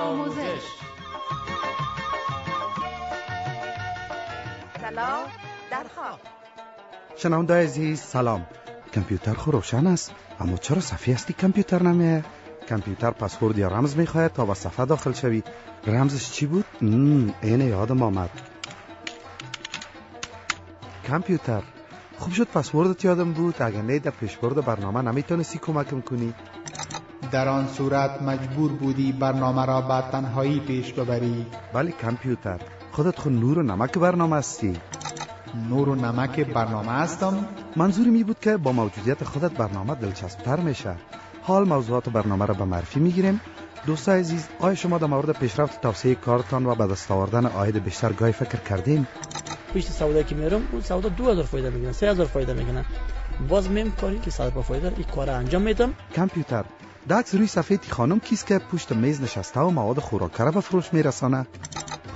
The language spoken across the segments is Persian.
آموزش. سلام در خواب شنونده عزیز سلام. کامپیوتر خو روشن است اما چرا صفحه هستی کامپیوتر نمیه کامپیوتر پسورد یا رمز می‌خواهد تا به صفحه داخل شوی رمزش چی بود؟ اینه یادم آمد. کامپیوتر خوب شد پسوردت یادم بود؟ اگر نه در پیشبرد برنامه نمی‌تونستی کمکم کنی. در آن صورت مجبور بودی برنامه را به تنهایی پیش ببری. ولی کامپیوتر خودت خود نور و نمک برنامه هستی. نور و نمک برنامه هستم؟ منظوری می بود که با موجودیت خودت برنامه دلچسبتر میشه. حال موضوعات برنامه را به معرفی می‌گیریم. دوستای عزیز آیا شما در مورد پیشرفت توسعه کارتان و به دست آوردن عاید بیشتر گاهی فکر کردین؟ پشت سودا که میرم اون سودا 2000 فایده می‌گیرن 3000 فایده می‌گیرن. باز میم کاری که 100 فایده این کار انجام میدم. کامپیوتر دکس روی صفحه تی خانم کیست که پشت میز نشسته و مواد خوراکه را به فروش میرسانه.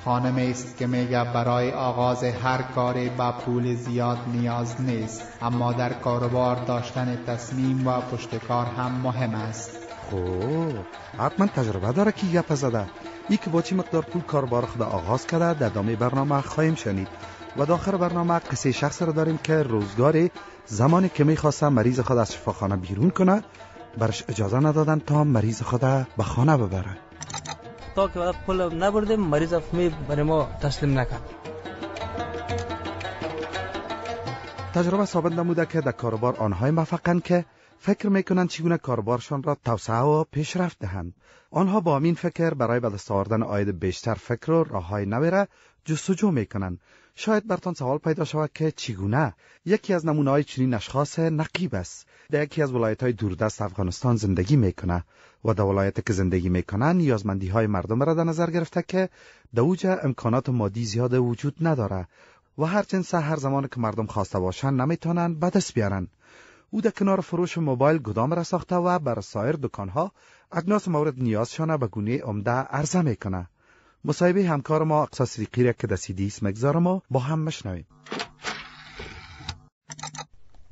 خانم است که میگه برای آغاز هر کاری با پول زیاد نیاز نیست اما در کاروبار داشتن تصمیم و پشتکار هم مهم است. خوب حتما تجربه داره که گپ زده. ای که با چی مقدار پول کاربار خود آغاز کرده در ادامه برنامه خواهیم شنید. و داخل برنامه قصه شخص را داریم که روزگاری زمانی که می‌خواستن مریض خود از شفاخانه بیرون کنه برش اجازه ندادن تا مریض خود به خانه ببره. تا که پول نبردیم مریض می برای ما تسلیم نکرد. تجربه ثابت نموده که در کاروبار آنهای موفقند که فکر می‌کنند چگونه کاروبارشان را توسعه و پیشرفت دهند. آنها با این فکر برای به دست آوردن عاید بیشتر فکر و راههای نویره جستجو می‌کنند. شاید برتان سوال پیدا شود که چگونه؟ یکی از نمونه های چنین اشخاص نقیب است. در یکی از ولایت های دوردست افغانستان زندگی می‌کنه و در ولایت که زندگی می‌کنه نیازمندی های مردم را در نظر گرفته که در امکانات مادی زیاد وجود نداره و هرچند سه هر زمان که مردم خواسته باشند نمی‌تونن به دست بیارن او در کنار فروش موبایل گدام را ساخته و بر سایر دکانها اجناس مورد نیازشان به گونه عمده عرضه می‌کنه مصاحبه همکار ما اقصا صدیقی را که در سیدی اسم گذارم و با هم مشنویم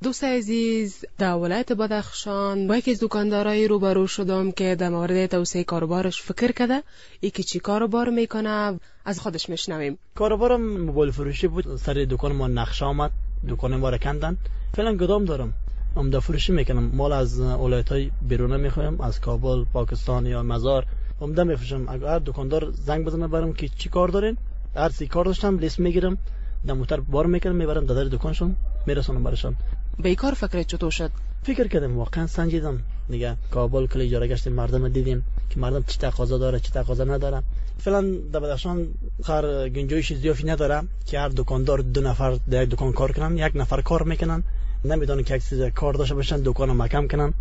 دوست عزیز در ولایت بدخشان با یکی از دکاندارای روبرو شدم که در مورد توسعه کاروبارش فکر کرده. ای که چی کاروبار می‌کنه؟ از خودش میشنویم. کاروبارم موبایل فروشی بود. سر دکان ما نقشه آمد. دکان ما را کندن. فعلا گدام دارم. عمده فروشی می‌کنم. مال از ولایت های بیرونه می‌خوایم از کابل پاکستان یا مزار. عمده میفروشم اگر هر دکاندار زنگ بزنه برام که چی کار دارین؟ هر سی کار داشتم لیست می‌گیرم در موتر بار می‌کنم می‌برم در دکانشون میرسونم برشان به این کار فکرت چطور شد؟ فکر کردم واقعا سنجیدم. دیگه کابل کلی اجاره گشتیم مردم دیدیم که مردم چی تقاضا داره چی تقاضا نداره. فعلا در بدخشان خر گنجایش زیادی نداره که هر دکاندار دو نفر در دکان کار کنن یک نفر کار می‌کنن. نمی‌دونن که یک چیز کار داشته باشن دکان ما کم کنن.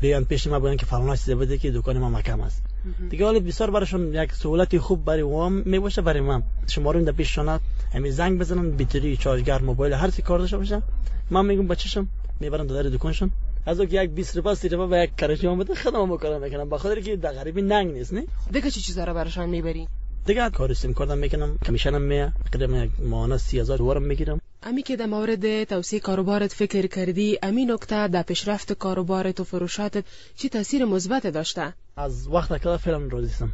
بیان پیش ما بگن که فلان چیز بده که دکان ما مکم است. دیگه حالا بسیار براشون یک سهولتی خوب برای وام می‌باشه برای ما شمارون در پیششون همین زنگ بزنن بیتری چارجگر موبایل هر چی کار داشته باشن. من میگم بچه‌شم می‌برن در دکانشون. از اون یک 20 روپا 30 روپا به یک کرشی بده خدمت می‌کنم می‌کنم بخاطر که در غریبی ننگ نیست نه؟ دیگه چی چیزا رو براشان می‌بری؟ دیگه کار سیم کردم می‌کنم. کمیشنم می قدم ماهانه 30000 دلار می‌گیرم. امی که در مورد توسعه کاروبارت فکر کردی امی نکته در پیشرفت کاروبارت و فروشاتت چی تاثیر مثبت داشته؟ از وقت که فعلا راضیستم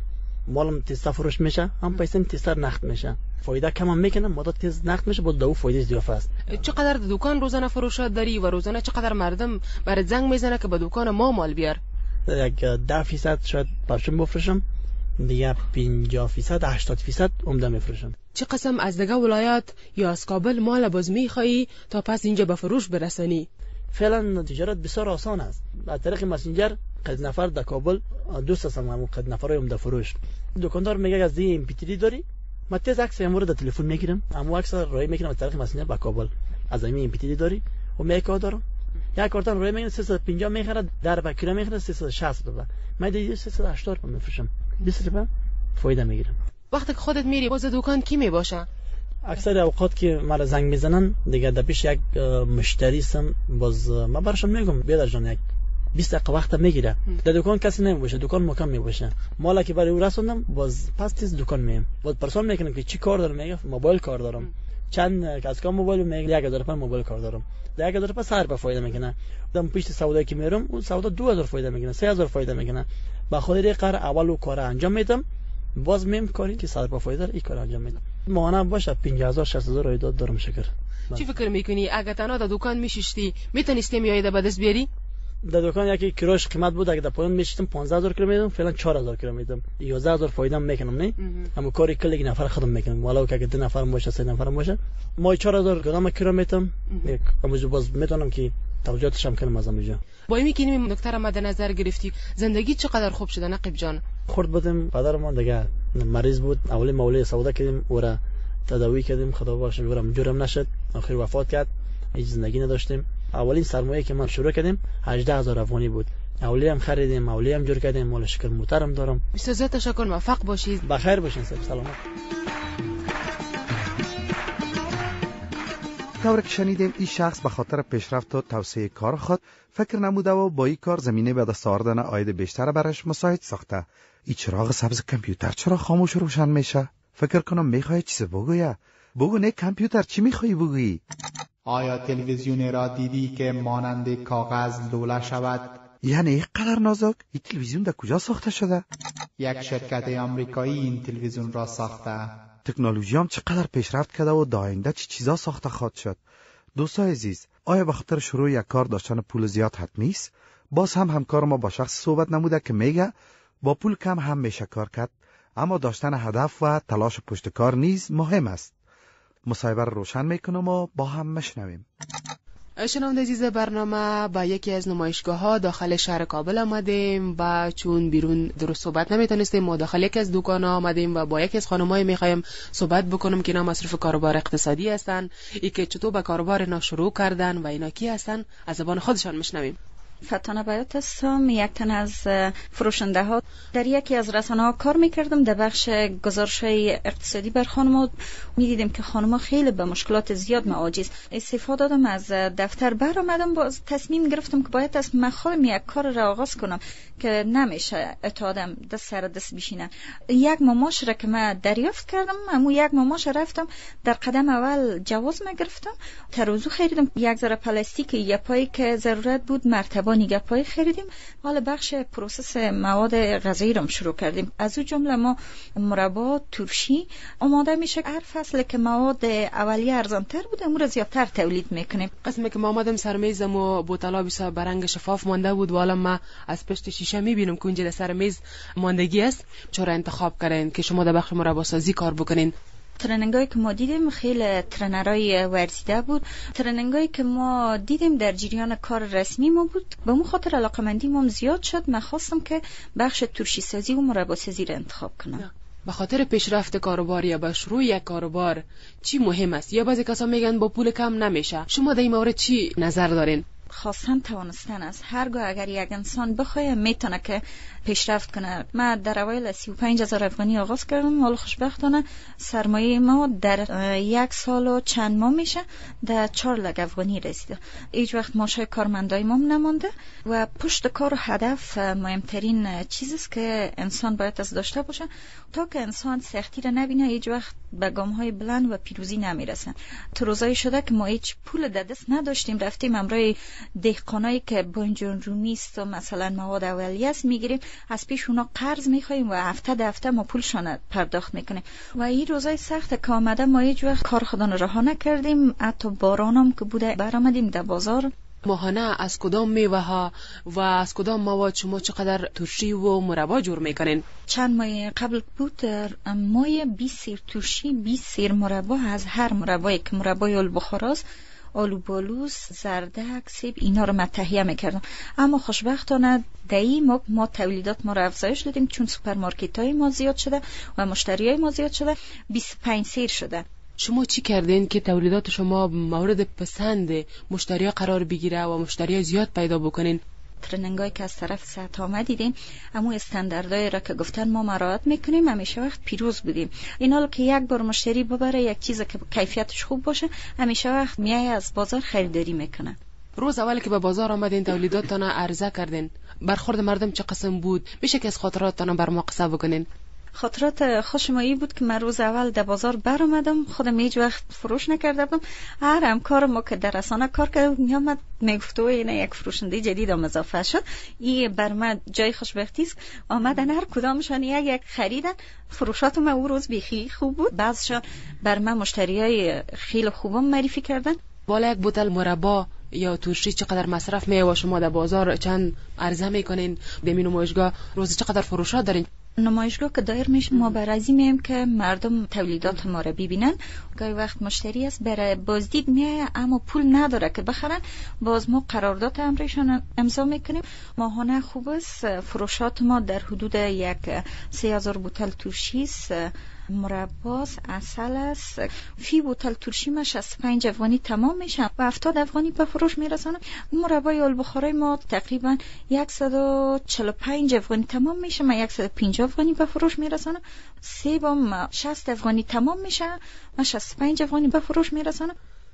مالم تیستا فروش میشه هم پیسم تیستا نقد میشه. فایده کم هم می‌کنم مدت تیز نقد میشه با دو فایده زیاد است. چقدر در دکان روزانه فروشات داری و روزانه چقدر مردم برات زنگ می‌زنه که به دکان ما مال بیار؟ یک ده فیصد شاید پرچم بفروشم. دیگه 50 فیصد 80 فیصد عمده میفروشم چه قسم از دیگه ولایات یا از کابل مال باز میخوایی تا پس اینجا به فروش برسانی؟ فعلا تجارت بسیار آسان است. از طریق مسنجر قد نفر در کابل دوست هستم همون قد نفر عمده فروش. دکاندار میگه از دی ام داری؟ من تیز عکس امور در تلفن می‌گیرم. اما عکس رای می‌گیرم از طریق مسنجر به کابل. از این ام داری؟ و میگه دارم. یک کارتون روی می‌گیره 350 می‌خره در با کیلو می‌خره 360 بابا من دیگه 380 رو میفروشم. 20 روپا فایده می‌گیرم. وقتی که خودت میری باز دکان کی می‌باشه؟ اکثر اوقات که مرا زنگ می‌زنن دیگه در پیش یک مشتری سم باز ما برشون میگم بیادر جان یک 20 دقیقه وقت می‌گیره. در دکان کسی نمی‌باشه دکان مکم می‌باشه. مالا که برای او رسوندم باز پس تیز دکان میم باز پرسان می‌کنم که چی کار دارم؟ میگه موبایل کار دارم. چند از کام موبایل میگه 1000 روپیه موبایل کار دارم. در 1000 روپیه سر به فایده می‌کنه. دم پشت سودا که میرم اون سودا 2000 فایده می‌کنه 3000 فایده می‌کنه. با خاطر قرار اول و کار انجام میدم. باز میم کاری که صدر با فایده این کار انجام میدم. ماهانه باشه 50000 60000 ایداد دارم شکر. چی فکر می‌کنی؟ اگه تنها در دکان میشیشتی می‌تونستی میایده به دست بیاری؟ در دکان یکی کیلوش قیمت بود اگه در پایان میشتم 15000 کیلو میدم فعلا 4000 کیلو میدم 11000 فایده می‌کنم نه؟ اما کاری کلی یک نفر خودم می‌کنم. والا که اگه دو نفر باشه سه نفر باشه. ما 4000 گرم کیلو میتم اما باز می‌تونم که توجیهاتش هم کنم از اینجا. با این که نکته مد نظر گرفتی. زندگی چقدر خوب شده نقیب جان؟ خورد بودیم پدرمان دیگه مریض بود. اولی مولی سودا کردیم او را تداوی کردیم. خدا باشه جورم جورم نشد. آخر وفات کرد. هیچ زندگی نداشتیم. اولین سرمایه که من شروع کردیم 18 هزار افغانی بود. اولی هم خریدیم اولی هم جور کردیم مال شکر موترم دارم. بسیار تشکر موفق باشید. بخیر باشین سلامت. طور که شنیدیم این شخص به خاطر پیشرفت و توسعه کار خود فکر نموده و با این کار زمینه به دست آوردن آید بیشتر برش مساعد ساخته. این چراغ سبز کامپیوتر چرا خاموش روشن میشه؟ فکر کنم می‌خوای چیز بگویه بگو نه کامپیوتر چی می‌خوای بگویی؟ آیا تلویزیونی را دیدی که مانند کاغذ لوله شود؟ یعنی اینقدر نازک این تلویزیون در کجا ساخته شده؟ یک شرکت آمریکایی این تلویزیون را ساخته. تکنولوژی هم چقدر پیشرفت کرده و داینده چی چیزا ساخته خواهد شد؟ دوستای عزیز آیا به خاطر شروع یک کار داشتن پول زیاد حتمی است؟ باز هم همکار ما با شخص صحبت نموده که میگه با پول کم هم میشه کار کرد اما داشتن هدف و تلاش پشت کار نیز مهم است. مصاحبه روشن می‌کنم و با هم مشنویم شنونده عزیز برنامه با یکی از نمایشگاه ها داخل شهر کابل آمدیم و چون بیرون درست صحبت نمی‌تونستیم ما داخل یکی از دکان آمدیم و با یکی از خانمای می‌خوایم صحبت بکنم که اینا مصرف کاروبار اقتصادی هستن ای که چطور به کاروبار اینا شروع کردن و اینا کی هستن از زبان خودشان میشنویم. فتانه بیات هستم یک تن از فروشنده ها در یکی از رسانه ها کار می‌کردم در بخش گزارش اقتصادی بر خانم می دیدیم که خانم خیلی به مشکلات زیاد مواجه استفاده دادم از دفتر. بر آمدم با تصمیم گرفتم که باید از من خودم یک کار را آغاز کنم که نمیشه اتادم دست سر دست بشینه. یک معاش را که من دریافت کردم امو یک معاش رفتم در قدم اول جواز ما گرفتم ترازو خریدم. یک ذره پلاستیک هایی که ضرورت بود مرتبان های خریدیم. حالا بخش process مواد غذایی رو شروع کردیم. از او جمله ما مربا ترشی. آماده میشه هر فصل که مواد اولیه ارزانتر بود امو ره زیادتر تولید می‌کنیم. قسمی که ما آمدم سر میزم و بوتلا بسیار بی رنگ شفاف مانده بود و ما از پشت شیشه می‌بینم که اونجا سر میز ماندگی است. چرا انتخاب کردین که شما در بخش مربا سازی کار بکنین؟ ترننگایی که ما دیدیم خیلی ترنرای ورزیده بود. ترننگایی که ما دیدیم در جریان کار رسمی ما بود. به مو خاطر علاقمندی ما زیاد شد. من خواستم که بخش ترشی سازی و مربا سازی انتخاب کنم. به خاطر پیشرفت کاروبار یا به شروع یک کاروبار چی مهم است؟ یا بعضی کسا میگن با پول کم نمیشه. شما در این مورد چی نظر دارین؟ خواستن توانستن است هرگاه اگر یک انسان بخواه می‌تونه که پیشرفت کنه. من در اوایل 35 هزار افغانی آغاز کردم. حال خوشبختانه سرمایه ما در یک سال و چند ماه میشه در چهار لگ افغانی رسیده. هیچ وقت ماشه کارمندای ما نمانده و پشت کار و هدف مهمترین چیزی که انسان باید از داشته باشه. تا که انسان سختی را نبینه هیچ وقت به گام های بلند و پیروزی نمی‌رسن تو روزایی شده که ما هیچ پول در دست نداشتیم رفتیم امرای دهقانایی که بنجون رو نیست و مثلا مواد اولیه است می‌گیریم از پیش اونا قرض می‌خوایم و هفته ده هفته ما پولشان پرداخت می‌کنیم. و این روزای سخت که آمده ما هیچ وقت کار خودان رها نکردیم. حتی بارانم که بوده برآمدیم در بازار. ماهانه از کدام میوه ها و از کدام مواد شما چقدر ترشی و مربا جور می‌کنین؟ چند ماه قبل بود ماه 20 سیر ترشی 20 سیر مربا از هر مربایی که مربای البخاراست آلو بالوس زردک سیب اینا رو من تهیه می‌کردم. اما خوشبختانه دهی ماه, ما تولیدات ما رو افزایش دادیم چون سوپرمارکت های ما زیاد شده و مشتری های ما زیاد شده. 25 سیر شده. شما چی کردین که تولیدات شما مورد پسند مشتری قرار بگیره و مشتری زیاد پیدا بکنین؟ training هایی که از طرف سطح دیدیم اما استانداردهایی را که گفتن ما مراعات می‌کنیم همیشه وقت پیروز بودیم. این حال که یک بار مشتری ببره یک چیز که کیفیتش خوب باشه همیشه وقت میای از بازار خریداری می‌کنه روز اول که به بازار آمدین تولیداتتان عرضه کردین. برخورد مردم چه قسم بود؟ میشه که از خاطراتتان بر ما قصه بکنین. خاطرات خوشمایی بود که من روز اول در بازار بر اومدم خودم هیچ وقت فروش نکرده بودم. هر همکار ما که در رسانه کار کرده میامد می‌گفت و اینه یک فروشنده جدید هم اضافه شد. این بر من جای خوشبختی است. آمدن هر کدامشان یک یک خریدن. فروشات ما او روز بیخی خوب بود. بعضشان بر من مشتری های خیلی خوبم معرفی کردن. بالا یک بوتل مربا یا ترشی چقدر مصرف می و شما در بازار چند عرضه می‌کنین؟ به نمایشگاه روز چقدر فروشات دارین؟ نمایشگاه که دایر میشه ما بر ازی میم که مردم تولیدات ما را ببینن. گاهی وقت مشتری است برای بازدید میایه اما پول نداره که بخرن. باز ما قرارداد امرشان امضا می‌کنیم. ماهانه خوب است. فروشات ما در حدود یک سی هزار بوتل ترشی است. مرباس اصل است فی بوتل ترشی ما 65 افغانی تمام میشه. و 70 افغانی به فروش میرسانه. مربای البخارای ما تقریبا 145 افغانی تمام میشه. ما 150 افغانی به فروش میرسانه سیبم 60 افغانی تمام میشه. ما 65 افغانی به فروش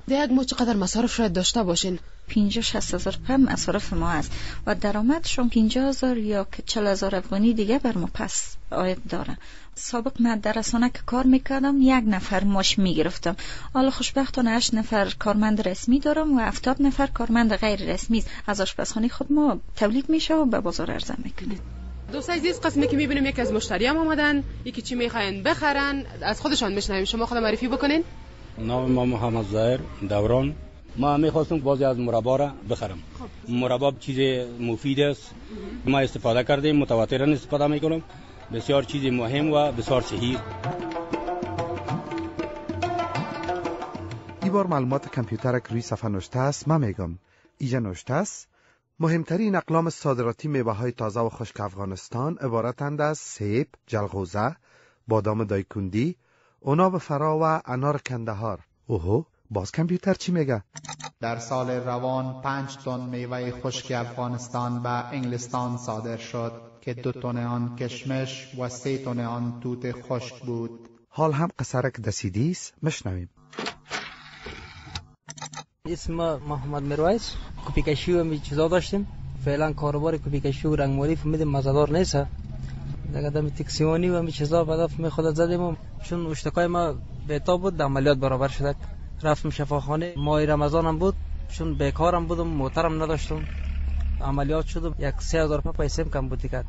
میرسانه یک مو چقدر مصارف شاید داشته باشین؟ 50 60 هزار کم مصارف ما است. و درآمدشون 50 هزار یا 40 هزار افغانی دیگه بر ما پس آید داره. سابق من در رسانه که کار می‌کردم یک نفر ماش می‌گرفتم. حالا خوشبختانه هشت نفر کارمند رسمی دارم و هفتاد نفر کارمند غیر رسمی از آشپزخانه خود ما تولید میشه و به بازار عرضه می‌کنیم. دوست عزیز قسمی که می‌بینیم یکی از مشتری هم آمدن یکی چی می‌خواین بخرن از خودشان میشنویم. شما خود معرفی بکنین. نام ما محمد زاهر دوران. ما می‌خواستم بازی از مربا را بخرم. مربا چیز مفید است. ما استفاده کردیم متواترا استفاده می‌کنم بسیار چیز مهم و بسیار صحیح. ای بار معلومات کامپیوتر روی صفحه نوشته است ما میگم. ایجا نوشته است مهمترین اقلام صادراتی میوه های تازه و خشک افغانستان عبارتند از سیب، جلغوزه، بادام دایکندی، عناب فرا و انار کندهار. اوهو باز کامپیوتر چی میگه؟ در سال روان پنج تن میوه خشک افغانستان به انگلستان صادر شد که دو تن آن کشمش و سه تن آن توت خشک بود. حال هم قصرک دسیدیس مشنویم. اسم محمد مرویس. کپی کشی و می چیزا داشتیم. فعلا کاروبار کپی کشی و رنگمالی فهمیدیم مزدار نیست. دیگه دم تکسیونی و می چیزا بعد می خود زدیم چون اشتکای ما بهتا بود عملیات برابر شد رفتم شفاخانه. ماه رمضان هم بود چون بیکارم بودم موترم نداشتم. عملیات شدم یک سه هزار پیسه کم بودی کرد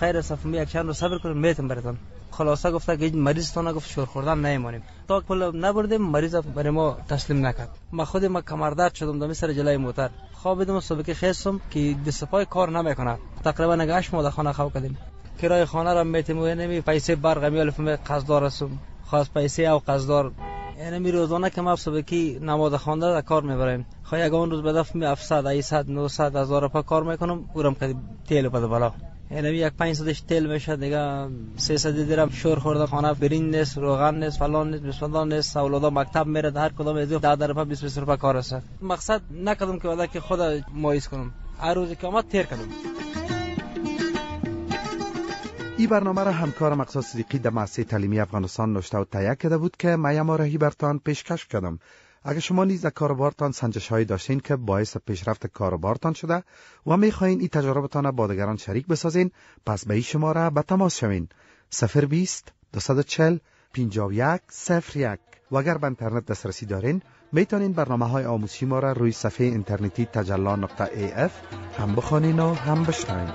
خیر صف یک چند رو صبر کنیم میتم برتون خلاصه گفته که مریض تو نگفت شور خوردن نیمانیم. تا پول نبردیم مریض برای ما تسلیم نکرد. ما خود ما کمردرد شدم دمی سر جلای موتر. خوابیدم صبح که خیستم که دستپای کار نمی‌کنه. تقریبا نگاش ما در خانه خواب کردیم. کرای خانه را میتیم نمی پیسه برق می الف قصدار رسم خواست پیسه او قصدار. یعنی می روزانه که ما صبح کی نماز خوانده در کار می‌بریم. خواهی اگه اون روز به دفع می 700 800 900 هزار پا کار می‌کنم اورم که تیل بده بالا یعنی یک 500 تیل میشه دیگه 300 درم شور خورده خانه برین نیست روغن نیست فلان نیست بسم نیست اولادا مکتب میره هر کدام از 10 درم 20 20 روپا کار است مقصد نکردم که ودا که خود مایز کنم. هر روزی که آمد تیر کنم این برنامه را همکار مقصد صدیقی در مؤسسه تعلیمی افغانستان نوشته و تهیه کرده بود که ما راهی برتان پیشکش کردم. اگر شما نیز در کاروبارتان سنجش هایی داشتین که باعث پیشرفت کاروبارتان شده و می‌خواهید این تجربتان با دیگران شریک بسازین پس به این شماره به تماس شوین. 020 240 51 01 و اگر به اینترنت دسترسی دارین می‌تونین برنامه های آموزشی ما را روی صفحه اینترنتی تجلا نقطه هم بخوانین و هم بشنوین.